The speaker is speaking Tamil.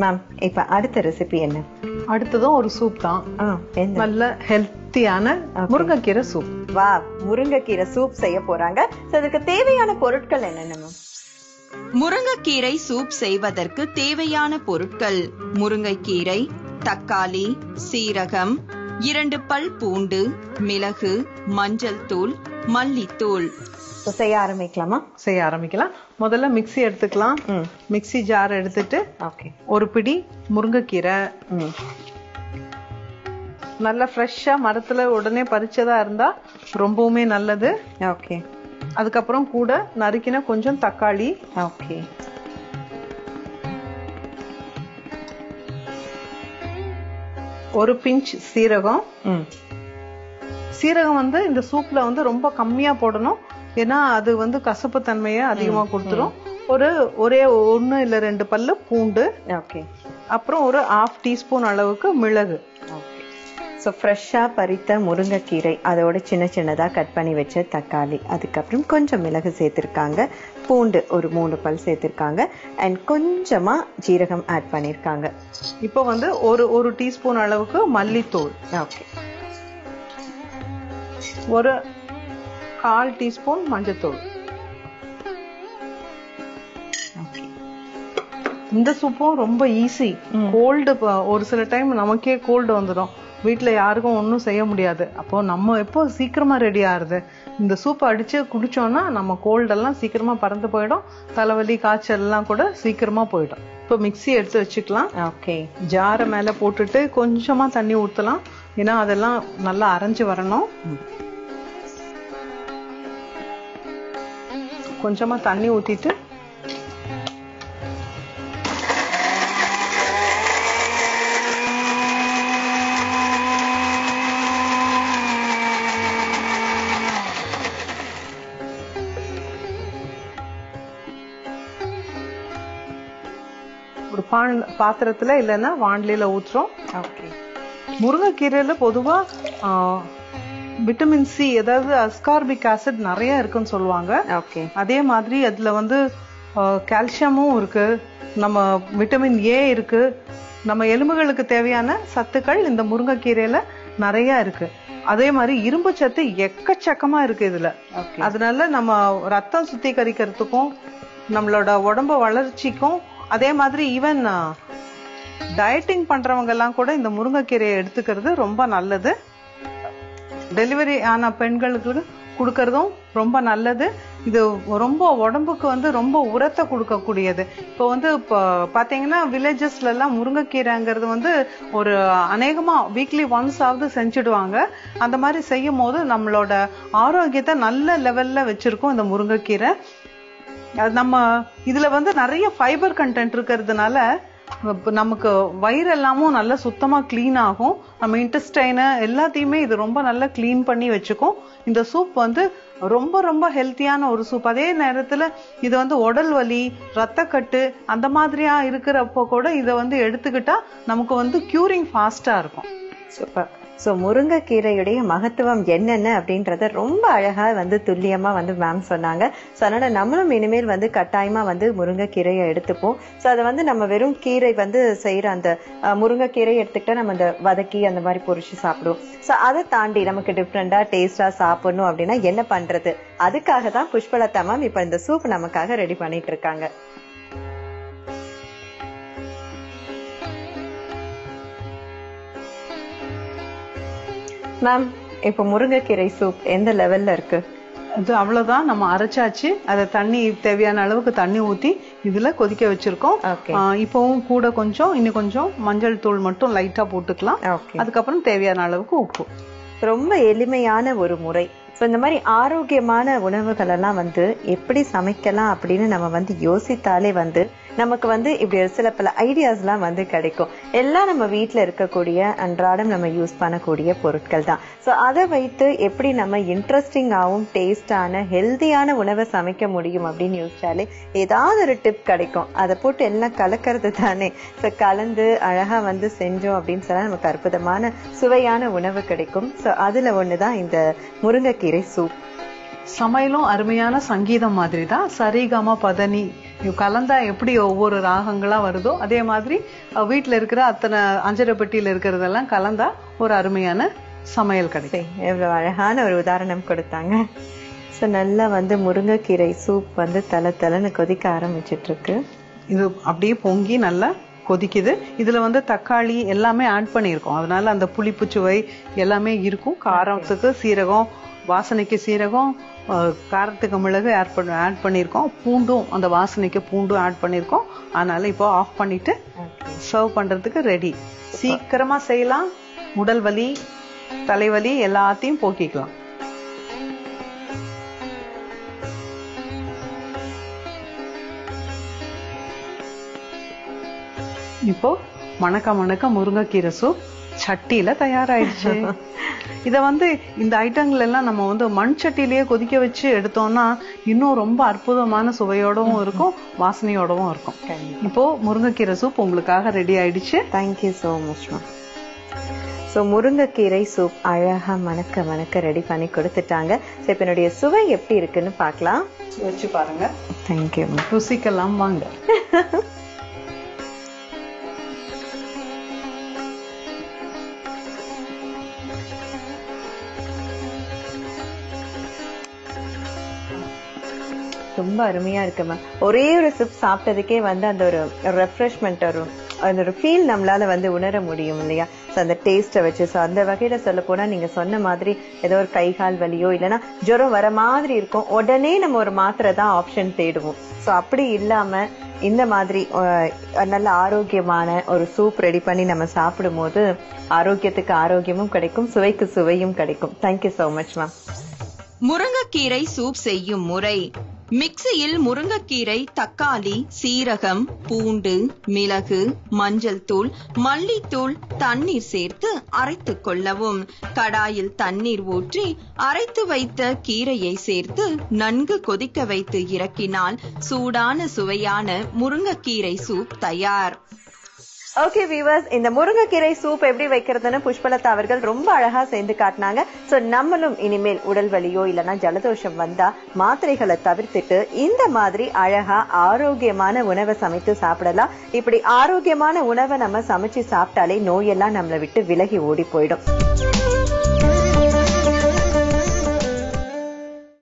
மேம் இப்ப அடுத்த ரெசிபி என்ன? அடுத்ததும் ஒரு சூப் தான். நல்ல ஹெல்த்தியான முருங்கைக்கீரை சூப் வா முருங்கைக்கீரை சூப் செய்ய போறாங்க. அதுக்கு தேவையான பொருட்கள் என்னென்ன மேம் முருங்கைக்கீரை சூப் செய்வதற்கு தேவையான பொருட்கள் முருங்கைக்கீரை தக்காளி சீரகம் இரண்டு பல் பூண்டு மிளகு மஞ்சள் தூள் மல்லித்தூள். செய்ய ஆரம்பிக்கலாமா? செய்ய ஆரம்பிக்கலாம். முதல்ல மிக்ஸி எடுத்துக்கலாம். ம். மிக்ஸி ஜார் எடுத்துட்டு ஓகே ஒரு பிடி முருங்கைக்கீரை. ம். நல்லா ஃப்ரெஷ்ஷா மரத்துல உடனே பறிச்சதா இருந்தா ரொம்பவுமே நல்லது. ஓகே அதுக்கப்புறம் கூட நறுக்கின கொஞ்சம் தக்காளி. ஓகே ஒரு பிஞ்ச் சீரகம். ம். சீரகம் வந்து இந்த சூப்ல வந்து ரொம்ப கம்மியா போடணும். ஏன்னா அது வந்து கசப்பு தன்மையை அதிகமா கொடுத்துரும். ஒரு ஒரே ஒன்னு இல்ல ரெண்டு பல்லு பூண்டு. ஓகே. அப்புறம் ஒரு ஹாஃப் டீஸ்பூன் அளவுக்கு மிளகு. ஸோ ஃப்ரெஷ்ஷாக பறித்த முருங்கைக்கீரை அதோட சின்ன சின்னதாக கட் பண்ணி வச்ச தக்காளி அதுக்கப்புறம் கொஞ்சம் மிளகு சேர்த்துருக்காங்க. பூண்டு ஒரு மூணு பல் சேர்த்துருக்காங்க. அண்ட் கொஞ்சமாக ஜீரகம் ஆட் பண்ணியிருக்காங்க இப்போ வந்து ஒரு ஒரு டீஸ்பூன் அளவுக்கு மல்லித்தூள். ஓகே. ஒரு கால் டீஸ்பூன் மஞ்சத்தூள். இந்த சூப்பும் ரொம்ப ஈஸி. கோல்டு ஒரு சில டைம் நமக்கே கோல்டு வந்துடும். வீட்ல யாருக்கும் ஒன்றும் செய்ய முடியாது. அப்போ நம்ம எப்போ சீக்கிரமா ரெடி ஆகுது இந்த சூப் அடிச்சு குடிச்சோம்னா நம்ம கோல்டெல்லாம் சீக்கிரமா பறந்து போயிடும். தலைவலி காய்ச்சல் எல்லாம் கூட சீக்கிரமா போயிடும். இப்போ மிக்ஸி எடுத்து வச்சுக்கலாம். ஓகே. ஜாரை மேல போட்டுட்டு கொஞ்சமா தண்ணி ஊத்தலாம். ஏன்னா அதெல்லாம் நல்லா அரைஞ்சு வரணும். கொஞ்சமா தண்ணி ஊத்திட்டு ஒரு பான் பாத்திரத்துல இல்லைன்னா வாண்டில ஊத்துறோம். ஓகே முருங்கைக்கீரையில பொதுவா ஆ, விட்டமின் சி அதாவது அஸ்கார்பிக் ஆசிட் நிறைய இருக்குன்னு சொல்லுவாங்க. ஓகே அதே மாதிரி அதுல வந்து கால்சியமும் இருக்கு. நம்ம விட்டமின் ஏ இருக்கு. நம்ம எலும்புகளுக்கு தேவையான சத்துக்கள் இந்த முருங்கைக்கீரையில நிறைய இருக்கு. அதே மாதிரி இரும்பு சத்து எக்கச்சக்கமா இருக்கு இதுல. அதனால நம்ம ரத்தம் சுத்திகரிக்கிறதுக்கும் நம்மளோட உடம்ப வளர்ச்சிக்கும் அதே மாதிரி ஈவன் டயட்டிங் பண்றவங்க எல்லாம் கூட இந்த முருங்கைக்கீரையை எடுத்துக்கிறது ரொம்ப நல்லது. டெலிவரி ஆன பெண்களுக்கு கொடுக்கறதும் ரொம்ப நல்லது. இது ரொம்ப உடம்புக்கு வந்து ரொம்ப உரத்தை கொடுக்கக்கூடியது. இப்போ வந்து இப்போ பார்த்தீங்கன்னா வில்லேஜஸ்ல எல்லாம் முருங்கைக்கீரைங்கிறது வந்து ஒரு அநேகமா வீக்லி ஒன்ஸ் ஆவது செஞ்சுடுவாங்க. அந்த மாதிரி செய்யும் போது நம்மளோட ஆரோக்கியத்தை நல்ல லெவல்ல வச்சிருக்கோம் இந்த முருங்கைக்கீரை. அது நம்ம இதுல வந்து நிறைய ஃபைபர் கண்டென்ட் இருக்கிறதுனால நமக்கு வயிறு எல்லாமும் நல்லா சுத்தமாக க்ளீன் ஆகும். நம்ம இன்டெஸ்டைனை எல்லாத்தையுமே இது ரொம்ப நல்லா க்ளீன் பண்ணி வச்சுக்கும். இந்த சூப் வந்து ரொம்ப ரொம்ப ஹெல்த்தியான ஒரு சூப் அதே நேரத்தில் இது வந்து உடல் வலி ரத்தக்கட்டு அந்த மாதிரியா இருக்கிறப்போ கூட இதை வந்து எடுத்துக்கிட்டா நமக்கு வந்து க்யூரிங் ஃபாஸ்ட்டாக இருக்கும். சூப்பர் ஸோ முருங்கைக்கீரையுடைய மகத்துவம் என்னென்ன அப்படின்றத ரொம்ப அழகாக வந்து துல்லியமாக வந்து மேம் சொன்னாங்க. ஸோ அதனால் நம்மளும் இனிமேல் வந்து கட்டாயமாக வந்து முருங்கைக்கீரையை எடுத்துப்போம். ஸோ அதை வந்து நம்ம வெறும் கீரை வந்து செய்கிற அந்த முருங்கைக்கீரையை எடுத்துக்கிட்டால் நம்ம அந்த வதக்கி அந்த மாதிரி பொரிச்சு சாப்பிடுவோம். ஸோ அதை தாண்டி நமக்கு டிஃப்ரெண்ட்டாக டேஸ்ட்டாக சாப்பிடணும் அப்படின்னா என்ன பண்ணுறது அதுக்காக தான் புஷ்பலதா மேம் இப்போ இந்த சூப் நமக்காக ரெடி பண்ணிட்டு இருக்காங்க. மேம் இப்போ முருங்கைக்கீரை சூப் எந்த லெவல்ல இருக்கு? அது அவ்வளவுதான். நம்ம அரைச்சாச்சு. அதை தண்ணி தேவையான அளவுக்கு தண்ணி ஊத்தி இதுல கொதிக்க வச்சிருக்கோம். இப்பவும் கூட கொஞ்சம் இன்னும் கொஞ்சம் மஞ்சள் தூள் மட்டும் லைட்டா போட்டுக்கலாம். அதுக்கப்புறம் தேவையான அளவுக்கு உப்பு. ரொம்ப எளிமையான ஒரு முறை. ஸோ இந்த மாதிரி ஆரோக்கியமான உணவுகள் எல்லாம் வந்து எப்படி சமைக்கலாம் அப்படின்னு நம்ம வந்து யோசித்தாலே வந்து நமக்கு வந்து இப்படி ஒரு சில பல ஐடியாஸ்லாம் வந்து கிடைக்கும். எல்லாம் நம்ம வீட்டில் இருக்கக்கூடிய அன்றாடம் நம்ம யூஸ் பண்ணக்கூடிய பொருட்கள் தான். ஸோ அதை வைத்து எப்படி நம்ம இன்ட்ரெஸ்டிங்காகவும் டேஸ்டான ஹெல்தியான உணவை சமைக்க முடியும் அப்படின்னு யோசிச்சாலே ஏதாவது ஒரு டிப் கிடைக்கும். அதை போட்டு எல்லாம் கலக்கிறது தானே. ஸோ கலந்து அழகா வந்து செஞ்சோம் அப்படின்னு சொன்னா நமக்கு அற்புதமான சுவையான உணவு கிடைக்கும். ஸோ அதுல ஒன்று தான் இந்த முருங்கைக்கீரை சூப் சமையலும் அருமையான சங்கீதம் மாதிரி தான் சரிகம பதனி கலந்தா எப்படி ஒவ்வொரு ராகங்களா வருதோ அதே மாதிரி வீட்ல இருக்கிற அத்தனை அஞ்சரை பெட்டியில இருக்கிறதெல்லாம் கலந்தா ஒரு அருமையான சமையல் கிடைக்கும் சரி, எவ்வளவு அழகான ஒரு உதாரணம் கொடுத்தாங்க. ஸோ நல்லா வந்து முருங்கைக்கீரை சூப் வந்து தலை தலைன்னு கொதிக்க ஆரம்பிச்சிட்டு இருக்கு இது அப்படியே பொங்கி நல்லா கொதிக்குது. இதுல வந்து தக்காளி எல்லாமே ஆட் பண்ணியிருக்கோம். அதனால அந்த புளிப்பு சுவை எல்லாமே இருக்கும். காரத்துக்கு சீரகம் வாசனைக்கு சீரகம் காரத்துக்கு மிளகு ஆட் பண்ண ஆட் பண்ணியிருக்கோம். பூண்டும் அந்த வாசனைக்கு பூண்டும் ஆட் பண்ணியிருக்கோம். அதனால இப்போ ஆஃப் பண்ணிட்டு சர்வ் பண்றதுக்கு ரெடி சீக்கிரமா செய்யலாம். உடல் வலி தலைவலி எல்லாத்தையும் போக்கிக்கலாம். இப்போ மணக்க மணக்க முருங்கைக்கீரை சூப் சட்டியில தயாராயிடுச்சு. இத வந்து இந்த ஐட்டங்கள் எல்லாம் நம்ம வந்து மண் சட்டியிலேயே கொதிக்க வச்சு எடுத்தோம்னா இன்னும் ரொம்ப அற்புதமான சுவையோடவும் இருக்கும் வாசனையோடவும் இருக்கும். இப்போ முருங்கைக்கீரை சூப் உங்களுக்காக ரெடி ஆயிடுச்சு. Thank you so much ma'am so முருங்கைக்கீரை சூப் அழகா மணக்க மணக்க ரெடி பண்ணி கொடுத்துட்டாங்க. ஸோ இப்போ என்னுடைய சுவை எப்படி இருக்குன்னு பார்க்கலாம். வச்சு பாருங்க. தேங்க்யூ மேம் ருசிக்கலாம் வாங்க. ரொம்ப அருமையா இருக்கு மேம் ஒரே ஒரு சிப் சாப்பிட்டதுக்கே வந்து அந்த ஒரு ரெஃப்ரெஷ்மெண்ட் வரும் அந்த ஒரு ஃபீல் நம்மளால வந்து உணர முடியும் இல்லையா? ஸோ அந்த டேஸ்ட்டை வச்சு. ஸோ அந்த வகையில சொல்ல போனா நீங்க சொன்ன மாதிரி ஏதோ ஒரு கை கால் வலியோ இல்லைன்னா ஜுரம் வர மாதிரி இருக்கும். உடனே நம்ம ஒரு மாத்திரை தான் ஆப்ஷன் தேடுவோம். ஸோ அப்படி இல்லாம இந்த மாதிரி நல்ல ஆரோக்கியமான ஒரு சூப் ரெடி பண்ணி நம்ம சாப்பிடும் போது ஆரோக்கியத்துக்கு ஆரோக்கியமும் கிடைக்கும் சுவைக்கு சுவையும் கிடைக்கும். Thank you so much ma'am முருங்கைக்கீரை சூப் செய்யும் முறை. மிக்சியில் முருங்கைக்கீரை தக்காளி சீரகம் பூண்டு மிளகு மஞ்சள் தூள் மல்லித்தூள் தண்ணீர் சேர்த்து அரைத்துக் கொள்ளவும். கடாயில் தண்ணீர் ஊற்றி அரைத்து வைத்த கீரையை சேர்த்து நன்கு கொதிக்க வைத்து இறக்கினால் சூடான சுவையான முருங்கைக்கீரை சூப் தயார். ஓகே வீவர்ஸ் இந்த முருங்கைக்கீரை சூப் எப்படி வைக்கிறதுன்னு புஷ்பலதா அவர்கள் ரொம்ப அழகா சேர்ந்து காட்டினாங்க. சோ நம்மளும் இனிமேல் உடல் வலியோ இல்லைன்னா ஜலதோஷம் வந்தா மாத்திரைகளை தவிர்த்துட்டு இந்த மாதிரி அழகா ஆரோக்கியமான உணவை சமைத்து சாப்பிடலாம். இப்படி ஆரோக்கியமான உணவை நம்ம சமைச்சு சாப்பிட்டாலே நோயெல்லாம் நம்மளை விட்டு விலகி ஓடி போயிடும்.